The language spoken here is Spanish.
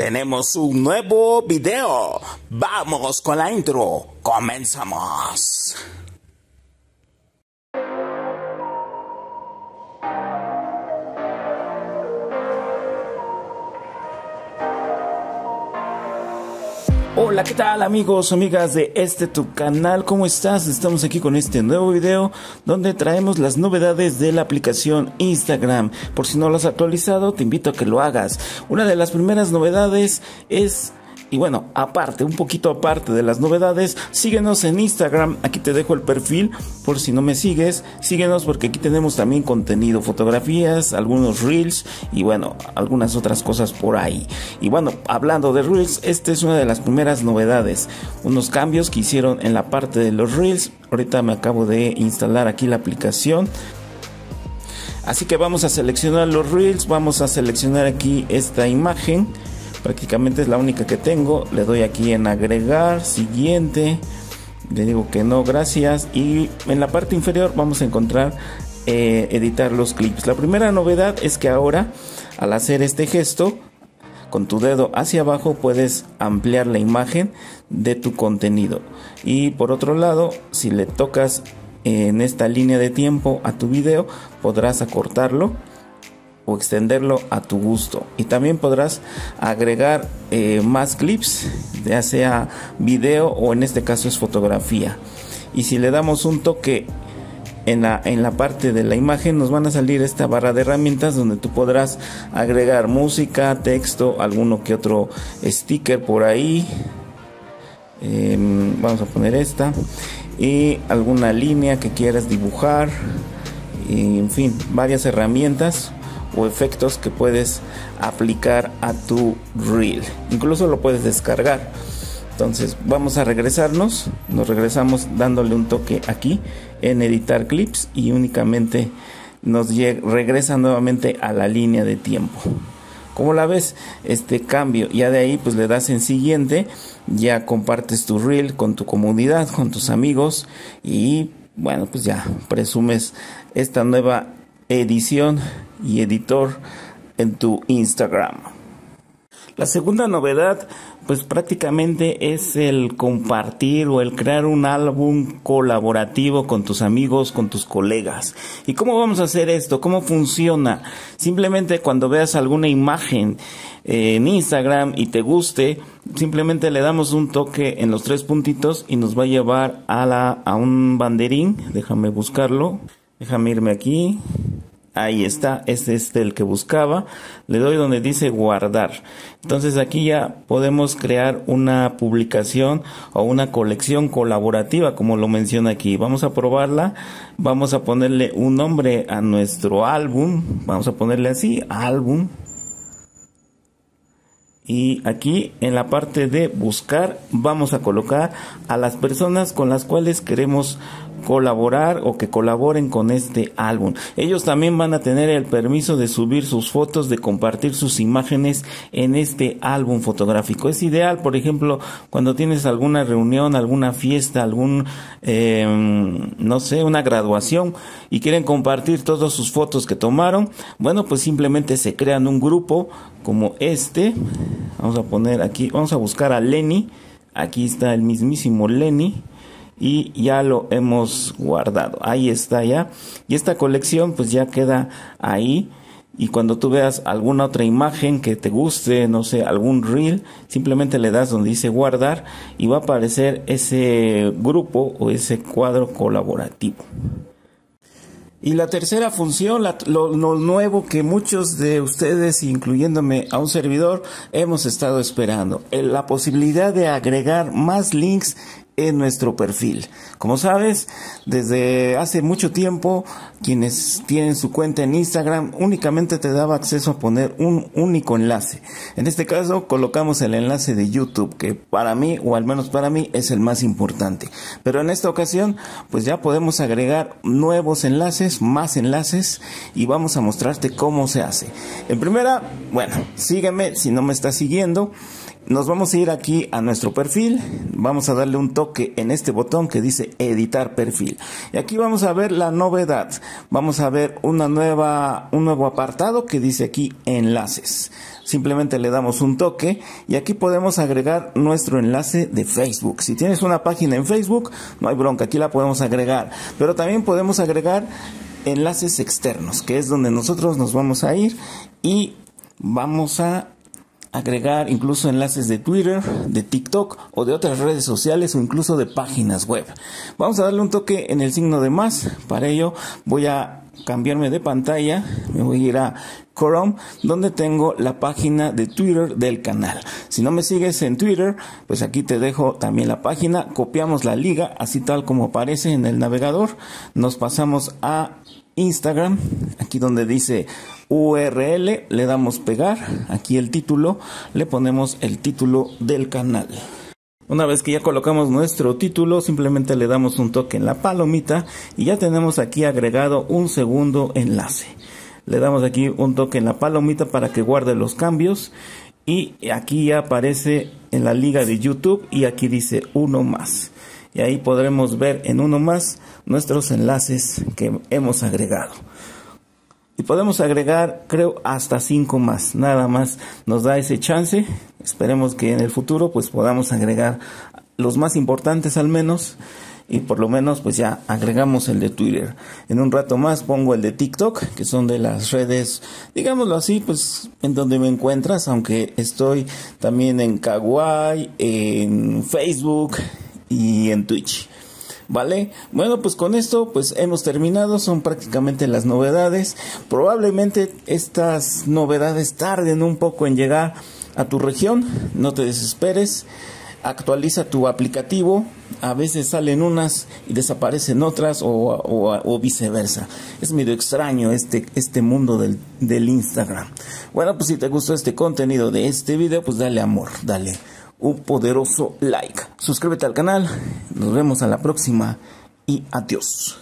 tenemos un nuevo video. Vamos con la intro. Comenzamos. Hola, ¿qué tal amigos, amigas de este tu canal? ¿Cómo estás? Estamos aquí con este nuevo video donde traemos las novedades de la aplicación Instagram. Por si no lo has actualizado, te invito a que lo hagas. Una de las primeras novedades es y bueno, aparte, un poquito aparte de las novedades, síguenos en Instagram. Aquí te dejo el perfil por si no me sigues. Síguenos porque aquí tenemos también contenido, fotografías, algunos reels y bueno, algunas otras cosas por ahí. Y bueno, hablando de reels, esta es una de las primeras novedades. Unos cambios que hicieron en la parte de los reels. Ahorita me acabo de instalar aquí la aplicación. Así que vamos a seleccionar los reels, vamos a seleccionar aquí esta imagen prácticamente es la única que tengo. Le doy aquí en agregar siguiente. Le digo que no gracias. Y en la parte inferior vamos a encontrar eh, editar los clips. La primera novedad es que ahora al hacer este gesto con tu dedo hacia abajo puedes ampliar la imagen de tu contenido. Y por otro lado si le tocas en esta línea de tiempo a tu video podrás acortarlo o extenderlo a tu gusto y también podrás agregar eh, más clips ya sea video o en este caso es fotografía y si le damos un toque en la, en la parte de la imagen nos van a salir esta barra de herramientas donde tú podrás agregar música, texto, alguno que otro sticker por ahí. Em, vamos a poner esta. Y alguna línea que quieras dibujar. Y, en fin, varias herramientas o efectos que puedes aplicar a tu reel. Incluso lo puedes descargar. Entonces vamos a regresarnos. Nos regresamos dándole un toque aquí en editar clips y únicamente nos regresa nuevamente a la línea de tiempo. Como la ves, este cambio, ya de ahí pues le das en siguiente, ya compartes tu reel con tu comunidad, con tus amigos y bueno, pues ya presumes esta nueva edición y editor en tu Instagram. La segunda novedad, pues prácticamente es el compartir o el crear un álbum colaborativo con tus amigos, con tus colegas. ¿Y cómo vamos a hacer esto? ¿Cómo funciona? Simplemente cuando veas alguna imagen eh, en Instagram y te guste, simplemente le damos un toque en los tres puntitos y nos va a llevar a, la, a un banderín. Déjame buscarlo. Déjame irme aquí. Ahí está, este es el que buscaba. Le doy donde dice guardar. Entonces aquí ya podemos crear una publicación o una colección colaborativa, como lo menciona aquí. Vamos a probarla. Vamos a ponerle un nombre a nuestro álbum. Vamos a ponerle así, álbum. Y aquí en la parte de buscar vamos a colocar a las personas con las cuales queremos colaborar o que colaboren con este álbum. Ellos también van a tener el permiso de subir sus fotos, de compartir sus imágenes en este álbum fotográfico. Es ideal, por ejemplo, cuando tienes alguna reunión, alguna fiesta, algún, em, no sé, una graduación y quieren compartir todas sus fotos que tomaron. Bueno, pues simplemente se crean un grupo como este. Vamos a poner aquí, vamos a buscar a Lenny. Aquí está el mismísimo Lenny y ya lo hemos guardado. Ahí está ya. Y esta colección pues ya queda ahí. Y cuando tú veas alguna otra imagen que te guste, no sé, algún reel, simplemente le das donde dice guardar y va a aparecer ese grupo o ese cuadro colaborativo. Y la tercera función, lo, lo, nuevo que muchos de ustedes, incluyéndome a un servidor, hemos estado esperando, la posibilidad de agregar más links en nuestro perfil. Como sabes, desde hace mucho tiempo, quienes tienen su cuenta en Instagram únicamente te daba acceso a poner un único enlace. En este caso, colocamos el enlace de YouTube, que para mí, o al menos para mí, es el más importante. Pero en esta ocasión, pues ya podemos agregar nuevos enlaces, más enlaces, y vamos a mostrarte cómo se hace. En primera, bueno, sígueme si no me estás siguiendo. Nos vamos a ir aquí a nuestro perfil, vamos a darle un toque en este botón que dice editar perfil. Y aquí vamos a ver la novedad. Vamos a ver una nueva, un nuevo apartado que dice aquí enlaces. simplemente le damos un toque y aquí podemos agregar nuestro enlace de Facebook. Si tienes una página en Facebook, no hay bronca, aquí la podemos agregar, pero también podemos agregar enlaces externos, que es donde nosotros nos vamos a ir y vamos a agregar incluso enlaces de Twitter, de TikTok o de otras redes sociales o incluso de páginas web. Vamos a darle un toque en el signo de más. Para ello voy a cambiarme de pantalla, me voy a ir a Chrome, donde tengo la página de Twitter del canal. Si no me sigues en Twitter, pues aquí te dejo también la página, copiamos la liga, así tal como aparece en el navegador, nos pasamos a Instagram, aquí donde dice URL, le damos pegar, aquí el título, le ponemos el título del canal. Una vez que ya colocamos nuestro título, simplemente le damos un toque en la palomita y ya tenemos aquí agregado un segundo enlace. Le damos aquí un toque en la palomita para que guarde los cambios y aquí ya aparece en la liga de YouTube y aquí dice uno más. Y ahí podremos ver en uno más nuestros enlaces que hemos agregado. Y podemos agregar, creo, hasta cinco más. Nada más nos da ese chance. Esperemos que en el futuro pues podamos agregar los más importantes al menos. Y por lo menos pues ya agregamos el de Twitter. En un rato más pongo el de TikTok, que son de las redes, digámoslo así, pues en donde me encuentras, aunque estoy también en Kawaii, en Facebook y en Twitch. ¿Vale? Bueno, pues con esto pues hemos terminado, son prácticamente las novedades. Probablemente estas novedades tarden un poco en llegar a tu región, no te desesperes. Actualiza tu aplicativo, a veces salen unas y desaparecen otras o, viceversa. Es medio extraño este, este mundo del, del Instagram. Bueno, pues si te gustó este contenido de este video, pues dale amor, dale un poderoso like. Suscríbete al canal, nos vemos a la próxima y adiós.